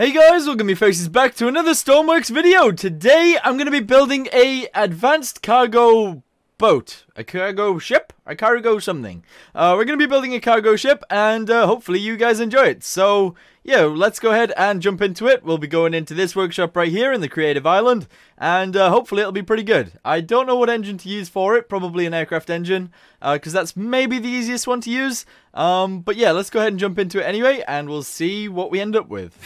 Hey guys, welcome your faces back to another Stormworks video. Today I'm going to be building a advanced cargo boat. A cargo ship? A cargo something. Uh, we're going to be building a cargo ship and uh, hopefully you guys enjoy it. So yeah, let's go ahead and jump into it. We'll be going into this workshop right here in the Creative Island and uh, hopefully it'll be pretty good. I don't know what engine to use for it. Probably an aircraft engine because uh, that's maybe the easiest one to use. Um, but yeah, let's go ahead and jump into it anyway and we'll see what we end up with.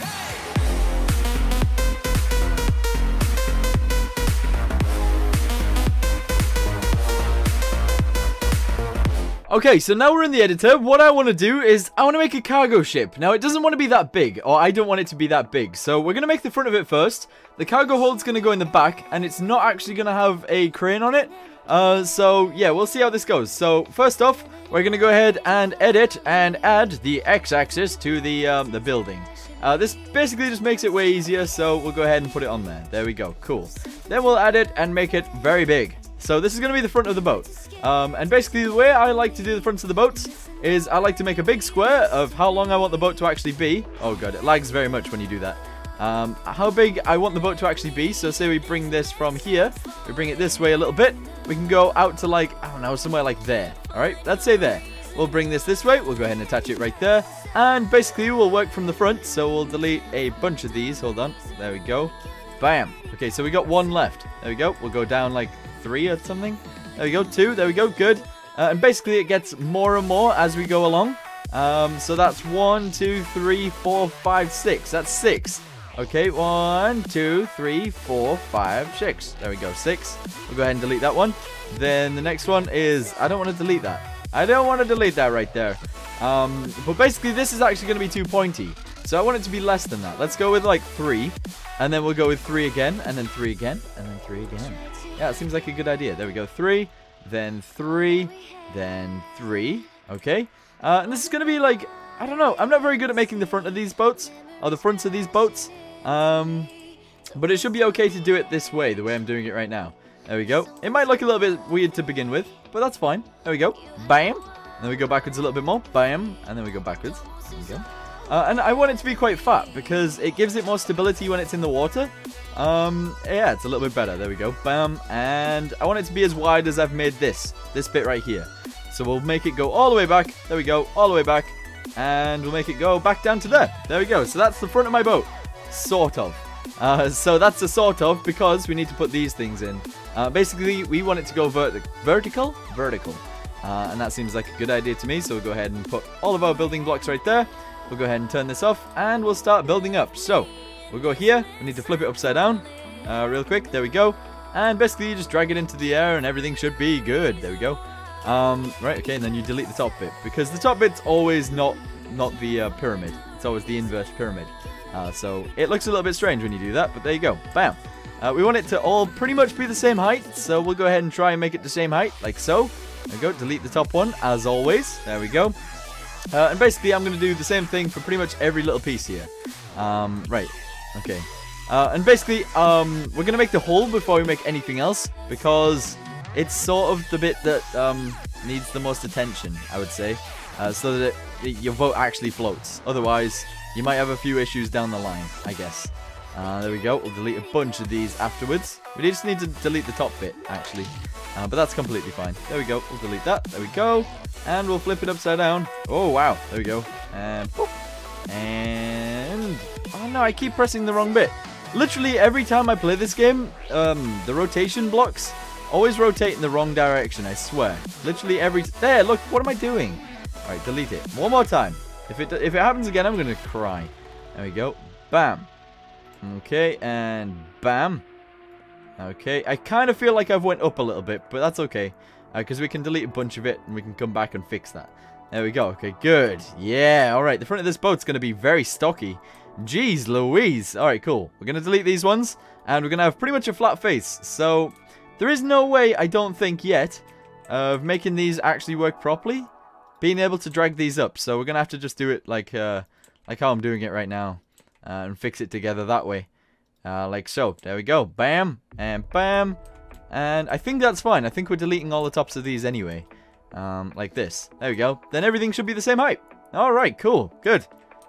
Okay, so now we're in the editor. What I want to do is I want to make a cargo ship. Now, it doesn't want to be that big, or I don't want it to be that big. So we're going to make the front of it first. The cargo hold's going to go in the back, and it's not actually going to have a crane on it. Uh, so, yeah, we'll see how this goes. So, first off, we're going to go ahead and edit and add the x-axis to the, um, the building. Uh, this basically just makes it way easier, so we'll go ahead and put it on there. There we go, cool. Then we'll add it and make it very big. So this is going to be the front of the boat. Um, and basically the way I like to do the fronts of the boats is I like to make a big square of how long I want the boat to actually be. Oh god, it lags very much when you do that. Um, how big I want the boat to actually be. So say we bring this from here, we bring it this way a little bit. We can go out to like, I don't know, somewhere like there. Alright, let's say there. We'll bring this this way, we'll go ahead and attach it right there. And basically we'll work from the front, so we'll delete a bunch of these. Hold on, there we go. Bam. Okay, so we got one left. There we go. We'll go down like three or something. There we go, two. There we go, good. Uh, and basically it gets more and more as we go along. Um, so that's one, two, three, four, five, six. That's six. Okay, one, two, three, four, five, six. There we go, six. We'll go ahead and delete that one. Then the next one is, I don't want to delete that. I don't want to delete that right there. Um, but basically this is actually going to be too pointy. So I want it to be less than that. Let's go with like three. And then we'll go with three again. And then three again. And then three again. Yeah, it seems like a good idea. There we go. Three, then three, then three. Okay. Uh, and this is going to be like, I don't know. I'm not very good at making the front of these boats. Or the fronts of these boats. Um, but it should be okay to do it this way, the way I'm doing it right now. There we go. It might look a little bit weird to begin with, but that's fine. There we go. Bam. And then we go backwards a little bit more. Bam. And then we go backwards. There we go. Uh, and I want it to be quite fat because it gives it more stability when it's in the water. Um, yeah, it's a little bit better. There we go. Bam. And I want it to be as wide as I've made this. This bit right here. So we'll make it go all the way back. There we go. All the way back. And we'll make it go back down to there. There we go. So that's the front of my boat. Sort of. Uh, so that's a sort of because we need to put these things in. Uh, basically, we want it to go verti vertical. Vertical. Uh, and that seems like a good idea to me. So we'll go ahead and put all of our building blocks right there. We'll go ahead and turn this off and we'll start building up. So, we'll go here. We need to flip it upside down uh, real quick. There we go. And basically you just drag it into the air and everything should be good. There we go. Um, right, okay, and then you delete the top bit. Because the top bit's always not, not the uh, pyramid. It's always the inverse pyramid. Uh, so it looks a little bit strange when you do that, but there you go. Bam. Uh, we want it to all pretty much be the same height, so we'll go ahead and try and make it the same height, like so. There we go, delete the top one, as always. There we go. Uh, and basically, I'm going to do the same thing for pretty much every little piece here. Um, right. Okay. Uh, and basically, um, we're going to make the hull before we make anything else, because it's sort of the bit that um, needs the most attention, I would say, uh, so that it, your boat actually floats. Otherwise, you might have a few issues down the line, I guess. Uh, there we go. We'll delete a bunch of these afterwards. We just need to delete the top bit, actually. Uh, but that's completely fine. There we go. We'll delete that. There we go. And we'll flip it upside down. Oh, wow. There we go. And And... Oh, no. I keep pressing the wrong bit. Literally, every time I play this game, um, the rotation blocks always rotate in the wrong direction, I swear. Literally every... There, look. What am I doing? All right, delete it. One more time. If it, if it happens again, I'm going to cry. There we go. Bam. Okay, and bam. Okay, I kind of feel like I've went up a little bit, but that's okay. Because uh, we can delete a bunch of it, and we can come back and fix that. There we go. Okay, good. Yeah, alright. The front of this boat's going to be very stocky. Jeez Louise. Alright, cool. We're going to delete these ones, and we're going to have pretty much a flat face. So, there is no way, I don't think yet, of making these actually work properly. Being able to drag these up. So, we're going to have to just do it like, uh, like how I'm doing it right now. Uh, and fix it together that way. Uh, like so. There we go. Bam. And bam. And I think that's fine. I think we're deleting all the tops of these anyway. Um, like this. There we go. Then everything should be the same height. Alright, cool. Good.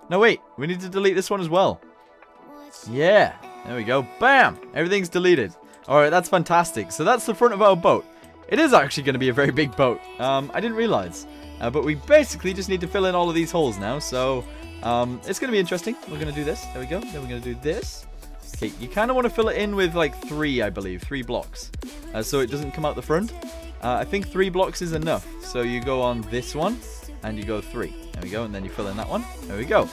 No, wait. We need to delete this one as well. Yeah, there we go. Bam! Everything's deleted. Alright, that's fantastic. So that's the front of our boat. It is actually going to be a very big boat. Um, I didn't realize. Uh, but we basically just need to fill in all of these holes now. So um, it's going to be interesting. We're going to do this. There we go. Then we're going to do this. Okay, you kind of want to fill it in with like three, I believe. Three blocks. Uh, so it doesn't come out the front. Uh, I think three blocks is enough. So you go on this one and you go three. There we go. And then you fill in that one. There we go.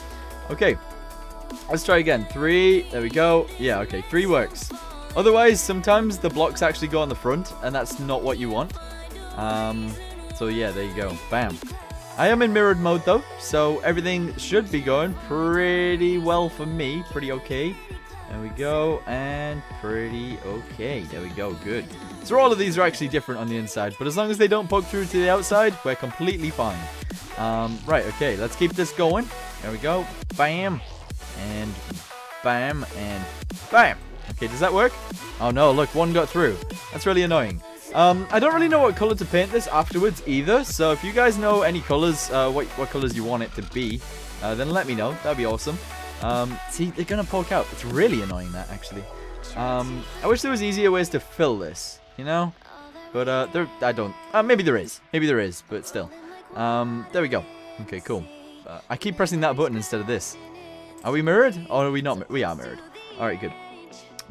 Okay. Let's try again. Three. There we go. Yeah, okay. Three works. Otherwise, sometimes the blocks actually go on the front, and that's not what you want. Um, so yeah, there you go. Bam. I am in mirrored mode though, so everything should be going pretty well for me. Pretty okay. There we go, and pretty okay. There we go, good. So all of these are actually different on the inside, but as long as they don't poke through to the outside, we're completely fine. Um, right, okay, let's keep this going. There we go. Bam. And bam. And bam. Okay, does that work? Oh no, look, one got through. That's really annoying. Um, I don't really know what color to paint this afterwards either, so if you guys know any colors, uh, what, what colors you want it to be, uh, then let me know. That'd be awesome. Um, see, they're gonna poke out. It's really annoying that, actually. Um, I wish there was easier ways to fill this, you know? But, uh, there, I don't, uh, maybe there is. Maybe there is, but still. Um, there we go. Okay, cool. Uh, I keep pressing that button instead of this. Are we mirrored? Or are we not? We are mirrored. Alright, good.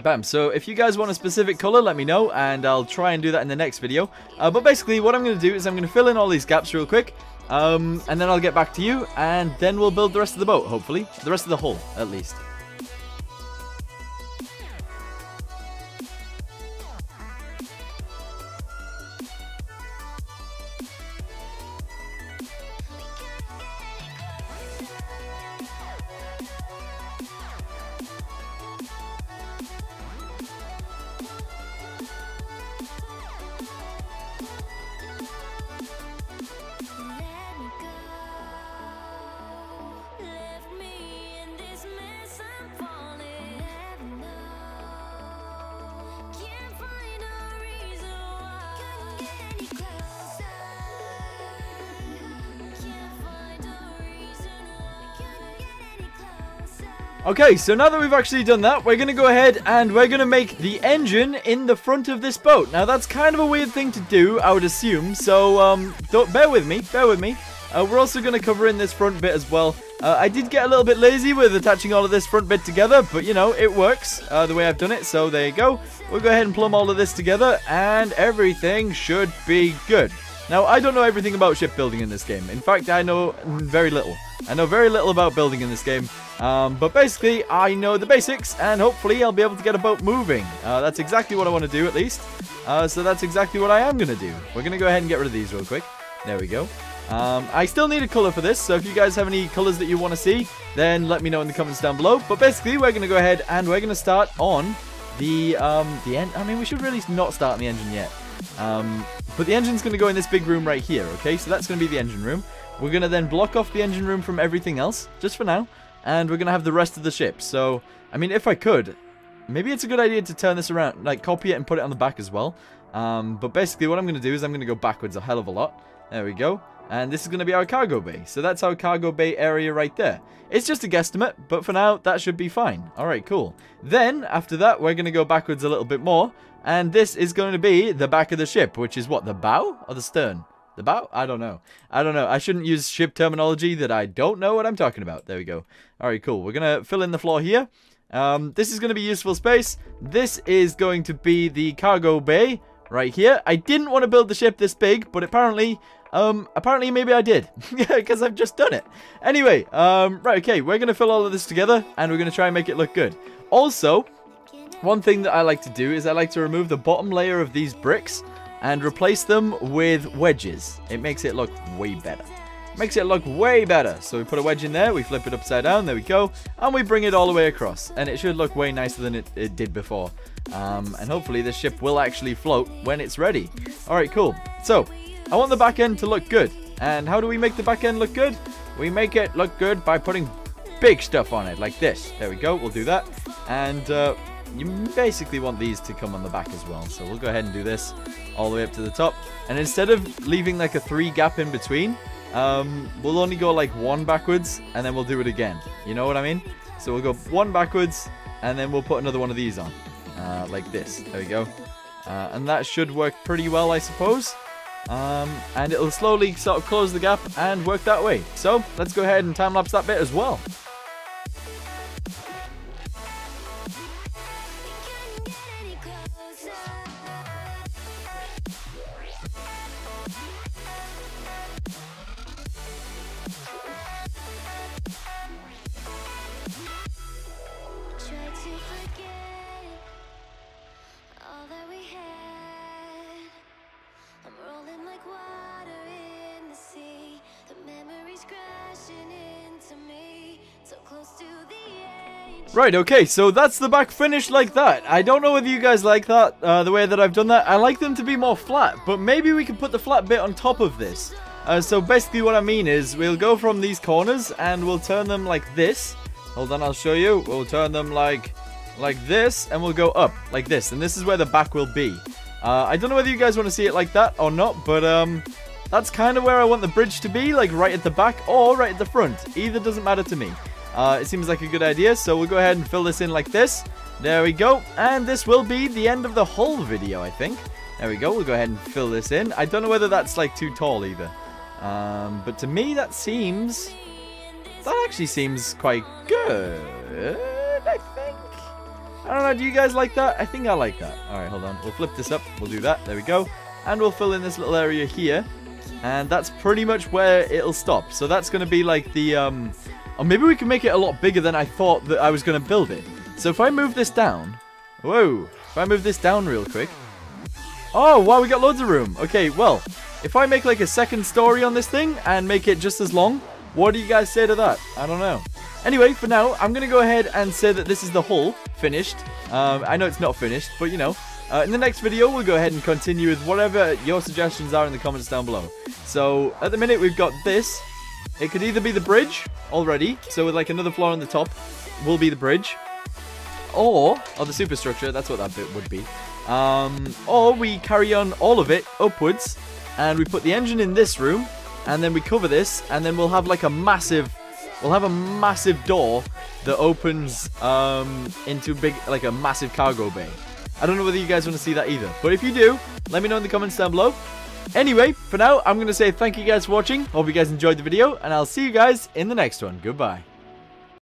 Bam, so if you guys want a specific color, let me know, and I'll try and do that in the next video. Uh, but basically, what I'm going to do is I'm going to fill in all these gaps real quick, um, and then I'll get back to you, and then we'll build the rest of the boat, hopefully. The rest of the hull, at least. Okay, so now that we've actually done that, we're going to go ahead and we're going to make the engine in the front of this boat. Now, that's kind of a weird thing to do, I would assume, so um, don't, bear with me, bear with me. Uh, we're also going to cover in this front bit as well. Uh, I did get a little bit lazy with attaching all of this front bit together, but you know, it works uh, the way I've done it, so there you go. We'll go ahead and plumb all of this together, and everything should be good. Now, I don't know everything about shipbuilding in this game. In fact, I know very little. I know very little about building in this game. Um, but basically, I know the basics, and hopefully I'll be able to get a boat moving. Uh, that's exactly what I want to do, at least. Uh, so that's exactly what I am going to do. We're going to go ahead and get rid of these real quick. There we go. Um, I still need a color for this, so if you guys have any colors that you want to see, then let me know in the comments down below. But basically, we're going to go ahead and we're going to start on the, um, the end. I mean, we should really not start on the engine yet. Um, but the engine's going to go in this big room right here, okay? So that's going to be the engine room. We're going to then block off the engine room from everything else, just for now and we're going to have the rest of the ship. So, I mean, if I could, maybe it's a good idea to turn this around, like copy it and put it on the back as well. Um, but basically what I'm going to do is I'm going to go backwards a hell of a lot. There we go. And this is going to be our cargo bay. So that's our cargo bay area right there. It's just a guesstimate, but for now, that should be fine. Alright, cool. Then, after that, we're going to go backwards a little bit more. And this is going to be the back of the ship, which is what, the bow or the stern? The bow? I don't know. I don't know. I shouldn't use ship terminology that I don't know what I'm talking about. There we go. Alright, cool. We're going to fill in the floor here. Um, this is going to be useful space. This is going to be the cargo bay right here. I didn't want to build the ship this big, but apparently, um, apparently maybe I did. yeah, because I've just done it. Anyway, um, right, okay. We're going to fill all of this together, and we're going to try and make it look good. Also, one thing that I like to do is I like to remove the bottom layer of these bricks and replace them with wedges. It makes it look way better. Makes it look way better. So we put a wedge in there, we flip it upside down, there we go, and we bring it all the way across. And it should look way nicer than it, it did before. Um, and hopefully this ship will actually float when it's ready. Alright, cool. So, I want the back end to look good. And how do we make the back end look good? We make it look good by putting big stuff on it, like this. There we go, we'll do that. And uh, you basically want these to come on the back as well. So we'll go ahead and do this all the way up to the top. And instead of leaving like a three gap in between, um, we'll only go like one backwards and then we'll do it again. You know what I mean? So we'll go one backwards and then we'll put another one of these on. Uh, like this. There we go. Uh, and that should work pretty well, I suppose. Um, and it'll slowly sort of close the gap and work that way. So, let's go ahead and time-lapse that bit as well. Right, okay, so that's the back finished like that. I don't know whether you guys like that, uh, the way that I've done that. I like them to be more flat, but maybe we can put the flat bit on top of this. Uh, so basically what I mean is, we'll go from these corners, and we'll turn them like this. Hold on, I'll show you. We'll turn them like, like this, and we'll go up, like this. And this is where the back will be. Uh, I don't know whether you guys want to see it like that or not, but um, that's kind of where I want the bridge to be, like right at the back or right at the front. Either doesn't matter to me. Uh, it seems like a good idea, so we'll go ahead and fill this in like this. There we go. And this will be the end of the whole video, I think. There we go. We'll go ahead and fill this in. I don't know whether that's like too tall either. Um, but to me, that seems... That actually seems quite good, I think. I don't know, do you guys like that? I think I like that. Alright, hold on. We'll flip this up. We'll do that. There we go. And we'll fill in this little area here. And that's pretty much where it'll stop. So that's going to be like the... Um, or maybe we can make it a lot bigger than I thought that I was going to build it. So if I move this down... Whoa. If I move this down real quick... Oh, wow, we got loads of room. Okay, well, if I make like a second story on this thing and make it just as long, what do you guys say to that? I don't know. Anyway, for now, I'm going to go ahead and say that this is the hull finished. Um, I know it's not finished, but you know. Uh, in the next video, we'll go ahead and continue with whatever your suggestions are in the comments down below. So, at the minute, we've got this. It could either be the bridge already, so with like another floor on the top will be the bridge, or, or the superstructure, that's what that bit would be. Um, or we carry on all of it upwards, and we put the engine in this room, and then we cover this, and then we'll have like a massive, we'll have a massive door that opens um, into big, like a massive cargo bay. I don't know whether you guys want to see that either, but if you do, let me know in the comments down below. Anyway, for now, I'm going to say thank you guys for watching. Hope you guys enjoyed the video, and I'll see you guys in the next one. Goodbye.